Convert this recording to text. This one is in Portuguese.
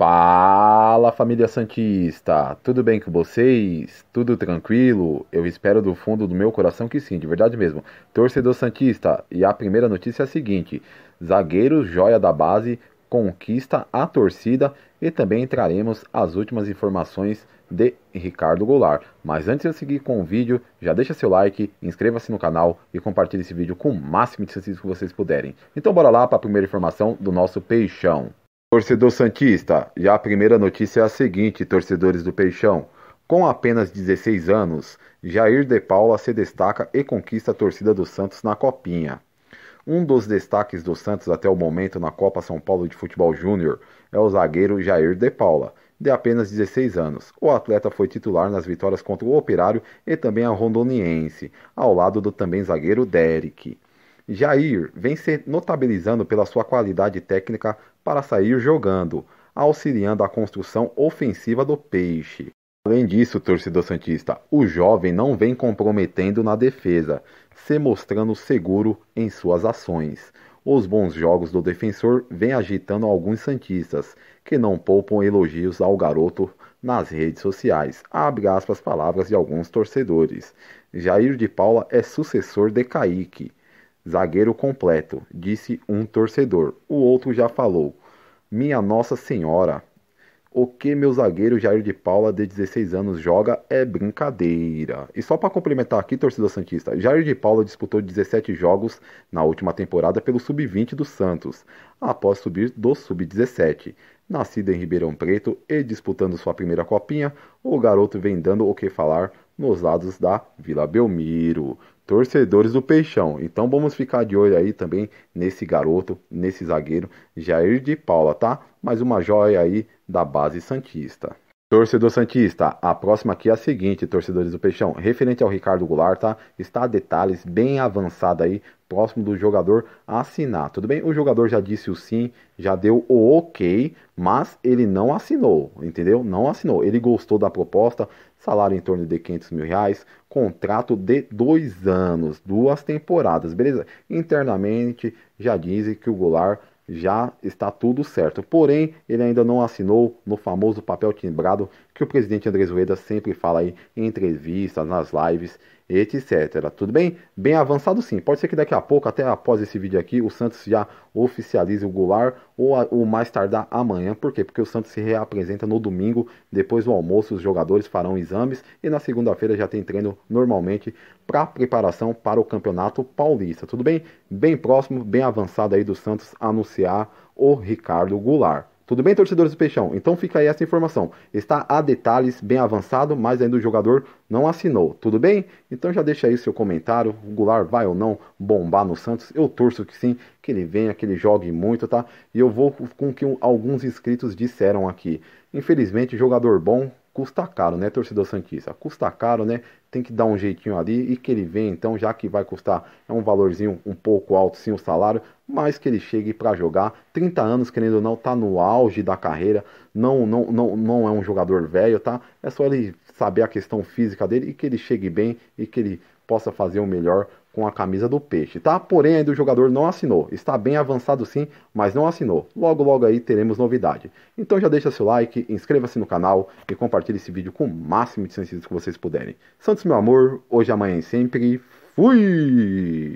Fala família Santista, tudo bem com vocês? Tudo tranquilo? Eu espero do fundo do meu coração que sim, de verdade mesmo. Torcedor Santista, e a primeira notícia é a seguinte: zagueiro joia da base conquista a torcida e também entraremos as últimas informações de Ricardo Goulart. Mas antes de eu seguir com o vídeo, já deixa seu like, inscreva-se no canal e compartilhe esse vídeo com o máximo de inscritos que vocês puderem. Então bora lá para a primeira informação do nosso Peixão. Torcedor Santista, já a primeira notícia é a seguinte, torcedores do Peixão. Com apenas 16 anos, Jair de Paula se destaca e conquista a torcida do Santos na Copinha. Um dos destaques do Santos até o momento na Copa São Paulo de Futebol Júnior é o zagueiro Jair de Paula, de apenas 16 anos. O atleta foi titular nas vitórias contra o Operário e também a Rondoniense, ao lado do também zagueiro Derek. Jair vem se notabilizando pela sua qualidade técnica para sair jogando, auxiliando a construção ofensiva do Peixe. Além disso, torcedor Santista, o jovem não vem comprometendo na defesa, se mostrando seguro em suas ações. Os bons jogos do defensor vêm agitando alguns Santistas, que não poupam elogios ao garoto nas redes sociais. Abre aspas palavras de alguns torcedores. Jair de Paula é sucessor de Kaique Zagueiro completo, disse um torcedor. O outro já falou. Minha Nossa Senhora, o que meu zagueiro Jair de Paula, de 16 anos, joga é brincadeira. E só para complementar aqui, torcedor Santista, Jair de Paula disputou 17 jogos na última temporada pelo Sub-20 do Santos, após subir do Sub-17. Nascido em Ribeirão Preto e disputando sua primeira copinha, o garoto vem dando o que falar nos lados da Vila Belmiro torcedores do Peixão. Então vamos ficar de olho aí também nesse garoto, nesse zagueiro Jair de Paula, tá? Mais uma joia aí da base Santista. Torcedor Santista, a próxima aqui é a seguinte, torcedores do Peixão, referente ao Ricardo Goulart, tá? Está a detalhes bem avançada aí, próximo do jogador assinar. Tudo bem? O jogador já disse o sim, já deu o ok, mas ele não assinou, entendeu? Não assinou. Ele gostou da proposta, salário em torno de 500 mil reais, contrato de dois anos, duas temporadas, beleza? Internamente já dizem que o Goulart já está tudo certo. Porém, ele ainda não assinou no famoso papel timbrado que o presidente Andrés Rueda sempre fala aí em entrevistas, nas lives, etc. Tudo bem? Bem avançado sim. Pode ser que daqui a pouco, até após esse vídeo aqui, o Santos já oficialize o Goulart ou, o mais tardar amanhã. Por quê? Porque o Santos se reapresenta no domingo, depois do almoço, os jogadores farão exames e na segunda-feira já tem treino normalmente para preparação para o Campeonato Paulista. Tudo bem? Bem próximo, bem avançado aí do Santos anunciar o Ricardo Goulart. Tudo bem, torcedores do Peixão? Então fica aí essa informação. Está a detalhes, bem avançado, mas ainda o jogador não assinou. Tudo bem? Então já deixa aí seu comentário. O Goulart vai ou não bombar no Santos? Eu torço que sim, que ele venha, que ele jogue muito, tá? E eu vou com o que alguns inscritos disseram aqui. Infelizmente, jogador bom custa caro, né, torcedor Santista? Custa caro, né? Tem que dar um jeitinho ali e que ele venha, então, já que vai custar é um valorzinho um pouco alto sim o salário, mas que ele chegue para jogar. 30 anos, querendo ou não, tá no auge da carreira, não, não, não, não é um jogador velho, tá? É só ele saber a questão física dele e que ele chegue bem e que ele possa fazer o melhor com a camisa do Peixe, tá? Porém, ainda o jogador não assinou. Está bem avançado sim, mas não assinou. Logo, logo aí teremos novidade. Então já deixa seu like, inscreva-se no canal e compartilhe esse vídeo com o máximo de sentidos que vocês puderem. Santos, meu amor, hoje, amanhã e sempre. Fui!